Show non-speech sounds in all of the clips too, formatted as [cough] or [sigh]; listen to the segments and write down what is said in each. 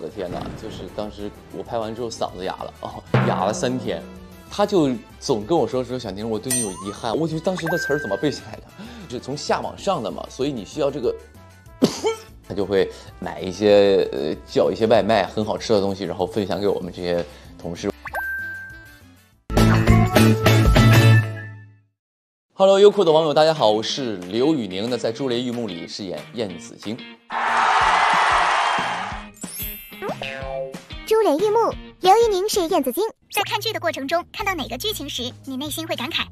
我的天哪！就是当时我拍完之后嗓子哑了哦，哑了三天。他就总跟我说说小宁，我对你有遗憾。我就当时的词儿怎么背下来的？是从下往上的嘛，所以你需要这个。[coughs] 他就会买一些呃叫一些外卖很好吃的东西，然后分享给我们这些同事。Hello，优酷的网友，大家好，我是刘宇宁，呢在《朱雷玉幕》里饰演燕子京。朱雷玉木，刘宇宁是燕子精。在看剧的过程中，看到哪个剧情时，你内心会感慨？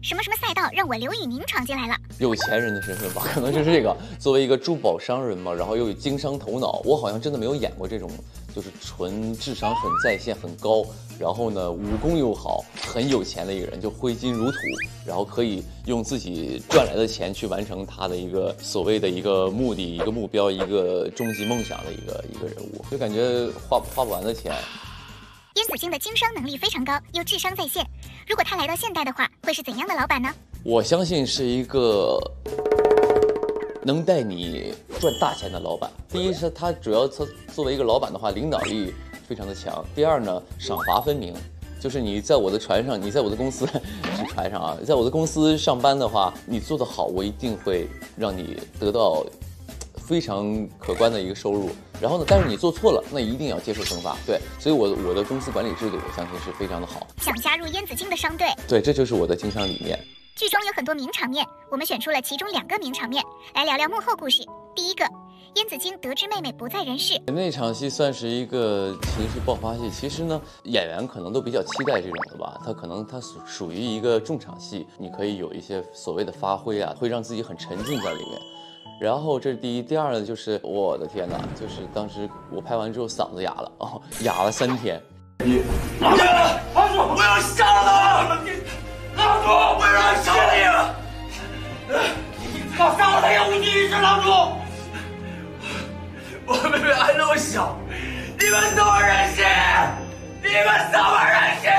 嘿，什么什么赛道让我刘宇宁闯进来了？有钱人的身份吧，[laughs] 可能就是这个。作为一个珠宝商人嘛，然后又有经商头脑，我好像真的没有演过这种，就是纯智商很在线、很高，然后呢武功又好、很有钱的一个人，就挥金如土，然后可以用自己赚来的钱去完成他的一个所谓的一个目的、一个目标、一个终极梦想的一个一个人物，就感觉花花不完的钱。燕子京的经商能力非常高，又智商在线。如果他来到现代的话，会是怎样的老板呢？我相信是一个能带你赚大钱的老板。第一是他主要他作为一个老板的话，领导力非常的强。第二呢，赏罚分明，就是你在我的船上，你在我的公司 [laughs] 是船上啊，在我的公司上班的话，你做得好，我一定会让你得到。非常可观的一个收入，然后呢，但是你做错了，那一定要接受惩罚。对，所以，我我的公司管理制度，我相信是非常的好。想加入燕子京的商队？对，这就是我的经商理念。剧中有很多名场面，我们选出了其中两个名场面来聊聊幕后故事。第一个，燕子京得知妹妹不在人世，那场戏算是一个情绪爆发戏。其实呢，演员可能都比较期待这种的吧，他可能他属属于一个重场戏，你可以有一些所谓的发挥啊，会让自己很沉浸在里面。然后这是第一，第二呢，就是我的天哪，就是当时我拍完之后嗓子哑了哦，哑了三天。你，老子，老子，我要杀了他！你，老朱，我要杀了你！你他杀了他也无济于事，老朱。我妹妹还那么小，你们怎么忍心？你们怎么忍心？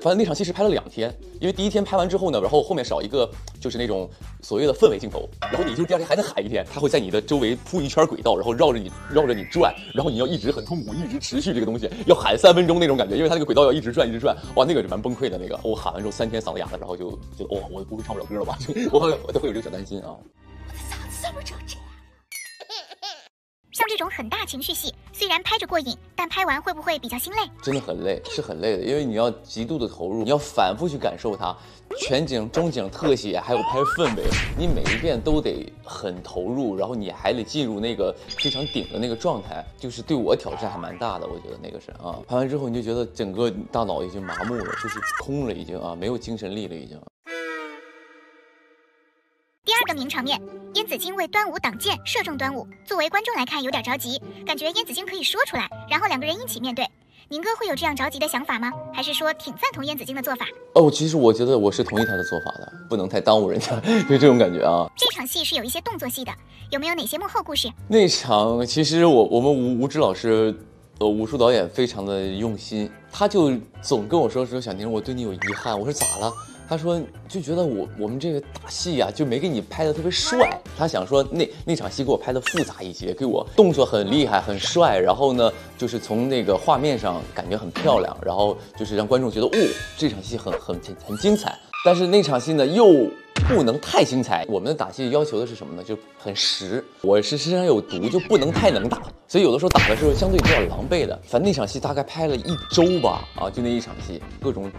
反正那场戏是拍了两天，因为第一天拍完之后呢，然后后面少一个就是那种所谓的氛围镜头，然后你就第二天还得喊一天，他会在你的周围铺一圈轨道，然后绕着你绕着你转，然后你要一直很痛苦，一直持续这个东西，要喊三分钟那种感觉，因为他那个轨道要一直转一直转，哇，那个是蛮崩溃的那个。我喊完之后三天嗓子哑了，然后就觉得哇，我不会唱不了歌了吧？[laughs] 就我我都会有这个小担心啊。我的嗓子怎么成这样？[laughs] 像这种很大情绪戏，虽然拍着过瘾，但拍完会不会比较心累？真的很累，是很累的，因为你要极度的投入，你要反复去感受它，全景、中景、特写，还有拍氛围，你每一遍都得很投入，然后你还得进入那个非常顶的那个状态，就是对我挑战还蛮大的。我觉得那个是啊，拍完之后你就觉得整个大脑已经麻木了，就是空了，已经啊，没有精神力了，已经。第二个名场面，燕子京为端午挡箭射中端午。作为观众来看，有点着急，感觉燕子京可以说出来，然后两个人一起面对。宁哥会有这样着急的想法吗？还是说挺赞同燕子京的做法？哦，其实我觉得我是同意他的做法的，不能太耽误人家，[laughs] 就这种感觉啊。这场戏是有一些动作戏的，有没有哪些幕后故事？那场其实我我们吴吴志老师，呃，武术导演非常的用心，他就总跟我说说小宁，我对你有遗憾。我说咋了？他说就觉得我我们这个打戏呀，就没给你拍的特别帅。他想说那那场戏给我拍的复杂一些，给我动作很厉害很帅，然后呢，就是从那个画面上感觉很漂亮，然后就是让观众觉得哦，这场戏很很很很精彩。但是那场戏呢又。不能太精彩，我们的打戏要求的是什么呢？就很实。我是身上有毒，就不能太能打，所以有的时候打的时候相对比较狼狈的。反正那场戏大概拍了一周吧，啊，就那一场戏，各种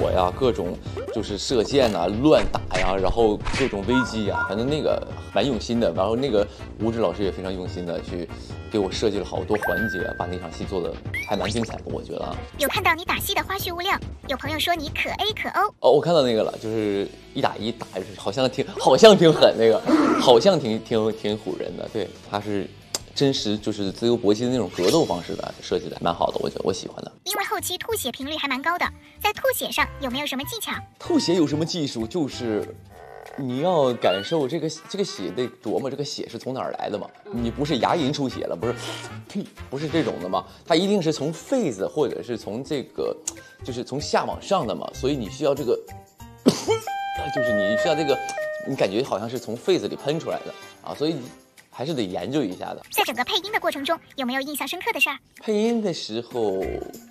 火呀，各种就是射箭呐，乱打呀，然后各种危机呀，反正那个蛮用心的。然后那个吴志老师也非常用心的去给我设计了好多环节，把那场戏做的还蛮精彩的，我觉得。有看到你打戏的花絮物料，有朋友说你可 A 可 O。哦，我看到那个了，就是一打一打。好像挺好像挺狠那个，好像挺挺挺唬人的。对，它是真实就是自由搏击的那种格斗方式的设计的，蛮好的，我觉得我喜欢的。因为后期吐血频率还蛮高的，在吐血上有没有什么技巧？吐血有什么技术？就是你要感受这个这个血得琢磨这个血是从哪儿来的嘛。你不是牙龈出血了，不是，呸，不是这种的嘛，它一定是从肺子或者是从这个就是从下往上的嘛，所以你需要这个。就是你需要这个，你感觉好像是从肺子里喷出来的啊，所以还是得研究一下的。在整个配音的过程中，有没有印象深刻的事儿？配音的时候，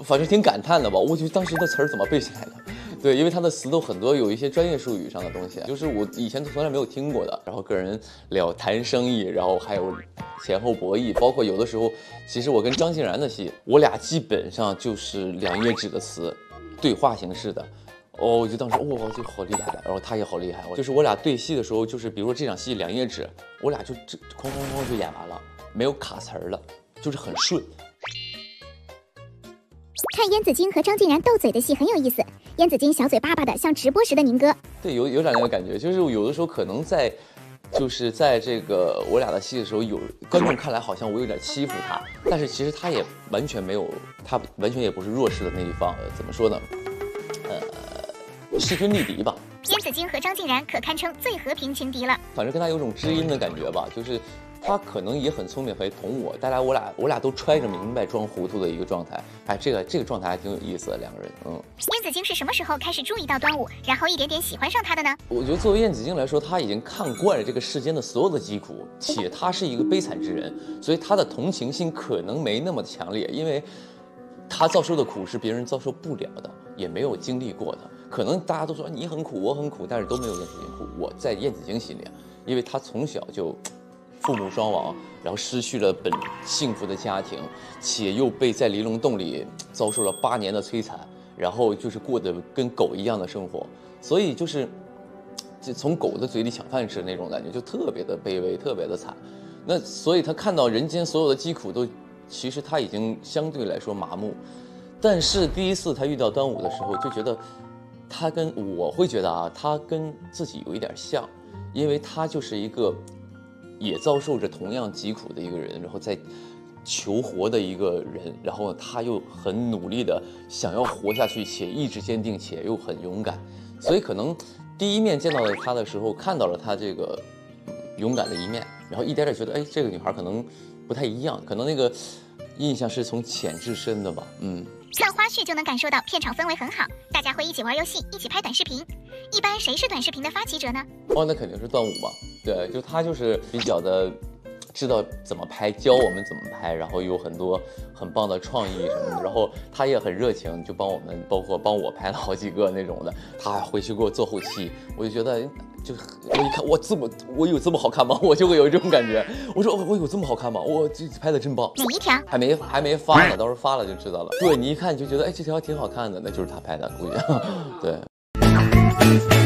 反正挺感叹的吧。我觉得当时的词儿怎么背下来的？[laughs] 对，因为他的词都很多有一些专业术语上的东西，就是我以前从来没有听过的。然后跟人聊谈生意，然后还有前后博弈，包括有的时候，其实我跟张欣然的戏，我俩基本上就是两页纸的词，对话形式的。哦，我就当时哇，就好厉害的，然后他也好厉害。就是我俩对戏的时候，就是比如说这场戏两页纸，我俩就这哐哐哐就演完了，没有卡词儿了，就是很顺。看燕子京和张晋然斗嘴的戏很有意思，燕子京小嘴巴巴的，像直播时的宁哥。对，有有点那个感觉，就是有的时候可能在，就是在这个我俩的戏的时候，有观众看来好像我有点欺负他，但是其实他也完全没有，他完全也不是弱势的那一方。呃怎么说呢？呃，势均力敌吧。燕子京和张晋然可堪称最和平情敌了。反正跟他有种知音的感觉吧，就是他可能也很聪明，很懂我。大家我俩我俩都揣着明白装糊涂的一个状态。哎，这个这个状态还挺有意思的，两个人，嗯。燕子京是什么时候开始注意到端午，然后一点点喜欢上他的呢？我觉得作为燕子京来说，他已经看惯了这个世间的所有的疾苦，且他是一个悲惨之人，所以他的同情心可能没那么强烈，因为他遭受的苦是别人遭受不了的，也没有经历过的。可能大家都说你很苦，我很苦，但是都没有燕子京苦。我在燕子京心里，因为他从小就父母双亡，然后失去了本幸福的家庭，且又被在离龙洞里遭受了八年的摧残，然后就是过得跟狗一样的生活，所以就是。就从狗的嘴里抢饭吃那种感觉，就特别的卑微，特别的惨。那所以他看到人间所有的疾苦都，其实他已经相对来说麻木。但是第一次他遇到端午的时候，就觉得他跟我会觉得啊，他跟自己有一点像，因为他就是一个也遭受着同样疾苦的一个人，然后在求活的一个人，然后他又很努力的想要活下去，且意志坚定，且又很勇敢，所以可能。第一面见到了他的时候，看到了他这个勇敢的一面，然后一点点觉得，哎，这个女孩可能不太一样，可能那个印象是从浅至深的吧。嗯，看花絮就能感受到片场氛围很好，大家会一起玩游戏，一起拍短视频。一般谁是短视频的发起者呢？哦，那肯定是段武吧。对，就他就是比较的知道怎么拍，教我们怎么拍，然后有很多很棒的创意什么的。[laughs] 然后他也很热情，就帮我们，包括帮我拍了好几个那种的。他还回去给我做后期，我就觉得，就我一看，我这么我有这么好看吗？[laughs] 我就会有这种感觉。我说我有这么好看吗？我这拍的真棒。哪一条？还没还没发呢，到时候发了就知道了。对你一看你就觉得，哎，这条挺好看的，那就是他拍的，估计。[laughs] 对。